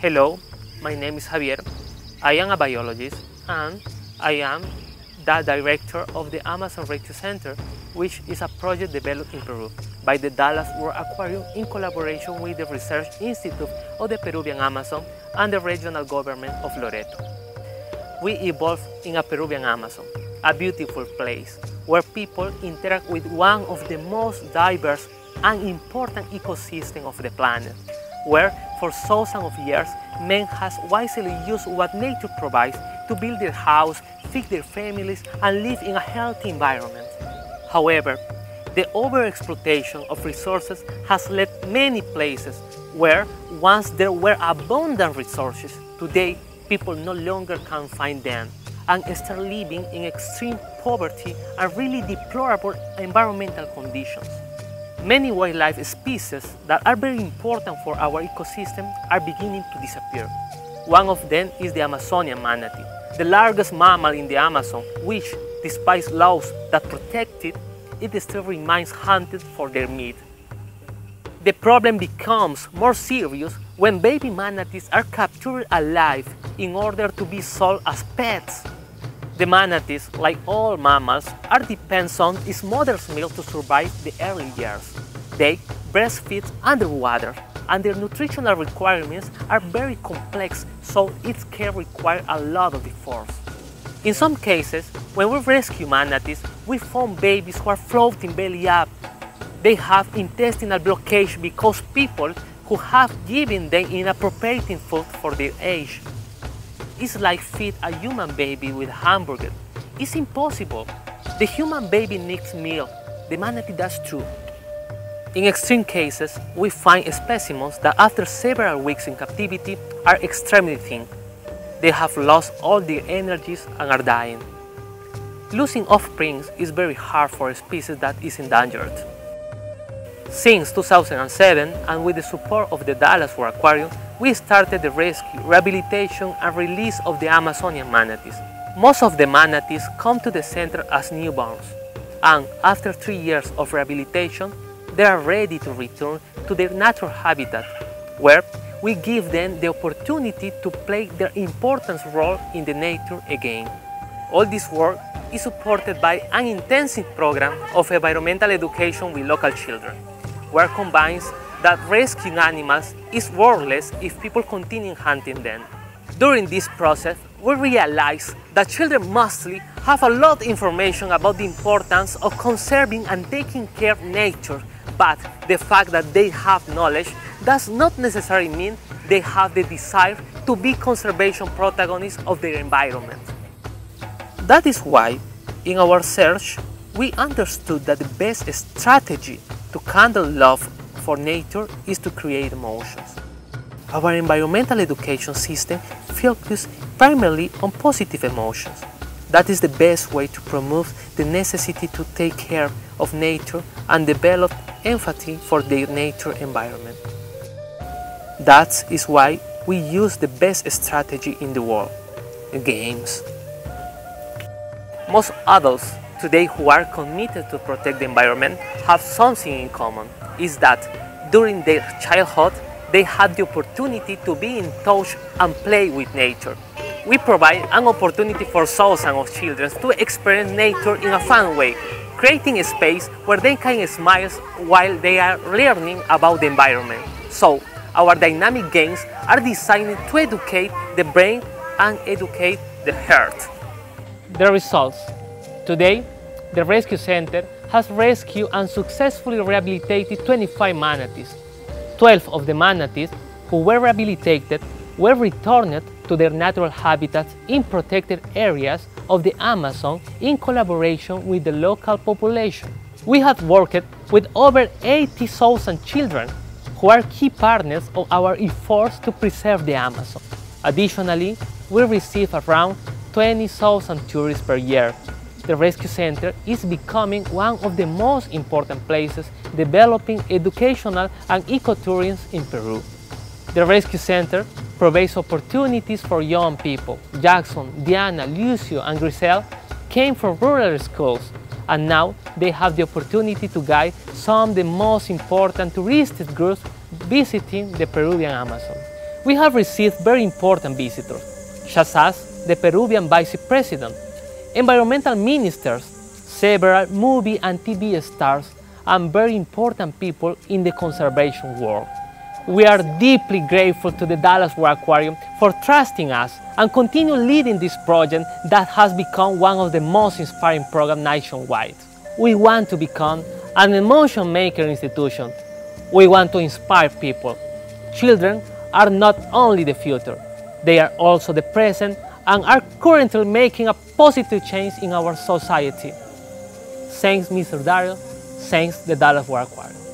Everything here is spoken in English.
Hello, my name is Javier. I am a biologist and I am the director of the Amazon Rescue Center, which is a project developed in Peru by the Dallas World Aquarium in collaboration with the Research Institute of the Peruvian Amazon and the regional government of Loreto. We evolved in a Peruvian Amazon, a beautiful place where people interact with one of the most diverse and important ecosystems of the planet, where for thousands of years men has wisely used what nature provides to build their house, feed their families, and live in a healthy environment. However, the overexploitation of resources has led many places where once there were abundant resources, today people no longer can find them and start living in extreme poverty and really deplorable environmental conditions. Many wildlife species that are very important for our ecosystem are beginning to disappear. One of them is the Amazonian manatee, the largest mammal in the Amazon, which, despite laws that protect it, it still remains hunted for their meat. The problem becomes more serious when baby manatees are captured alive in order to be sold as pets. The manatees, like all mammals, are dependent on its mother's milk to survive the early years. They breastfeed underwater, and their nutritional requirements are very complex, so its care requires a lot of efforts. In some cases, when we rescue manatees, we found babies who are floating belly up. They have intestinal blockage because people who have given them inappropriate food for their age. It's like feed a human baby with hamburger. It's impossible. The human baby needs milk. The manatee does too. In extreme cases, we find specimens that after several weeks in captivity are extremely thin. They have lost all their energies and are dying. Losing offspring is very hard for a species that is endangered. Since 2007, and with the support of the Dallas World Aquarium, we started the rescue, rehabilitation and release of the Amazonian manatees. Most of the manatees come to the center as newborns, and after three years of rehabilitation, they are ready to return to their natural habitat, where we give them the opportunity to play their important role in the nature again. All this work is supported by an intensive program of environmental education with local children where combines that rescuing animals is worthless if people continue hunting them. During this process, we realize that children mostly have a lot of information about the importance of conserving and taking care of nature, but the fact that they have knowledge does not necessarily mean they have the desire to be conservation protagonists of their environment. That is why, in our search, we understood that the best strategy to handle love for nature is to create emotions. Our environmental education system focuses primarily on positive emotions. That is the best way to promote the necessity to take care of nature and develop empathy for the nature environment. That is why we use the best strategy in the world, games. Most adults today who are committed to protect the environment have something in common, is that during their childhood they had the opportunity to be in touch and play with nature. We provide an opportunity for thousands of children to experience nature in a fun way, creating a space where they can smile while they are learning about the environment. So, our dynamic games are designed to educate the brain and educate the heart. The results Today, the Rescue Center has rescued and successfully rehabilitated 25 manatees. 12 of the manatees who were rehabilitated were returned to their natural habitats in protected areas of the Amazon in collaboration with the local population. We have worked with over 80,000 children who are key partners of our efforts to preserve the Amazon. Additionally, we receive around 20,000 tourists per year the Rescue Center is becoming one of the most important places developing educational and ecotourism in Peru. The Rescue Center provides opportunities for young people. Jackson, Diana, Lucio, and Grisel came from rural schools, and now they have the opportunity to guide some of the most important touristic groups visiting the Peruvian Amazon. We have received very important visitors, such as the Peruvian Vice President, environmental ministers, several movie and TV stars, and very important people in the conservation world. We are deeply grateful to the Dallas World Aquarium for trusting us and continue leading this project that has become one of the most inspiring programs nationwide. We want to become an emotion maker institution. We want to inspire people. Children are not only the future, they are also the present and are currently making a positive change in our society. Thanks Mr. Dario, thanks the Dallas World Aquarium.